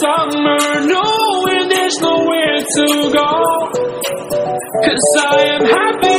summer, knowing there's nowhere to go. Cause I am happy.